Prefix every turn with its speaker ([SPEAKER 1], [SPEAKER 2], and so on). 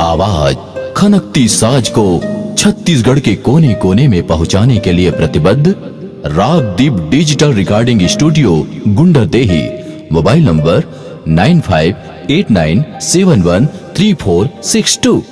[SPEAKER 1] आवाज़, खनकती साज को छत्तीसगढ़ के कोने कोने में पहुँचाने के लिए प्रतिबद्ध। Ragdeep digital recording studio, Gunderdehi. Mobile number nine five eight nine seven one three four six two.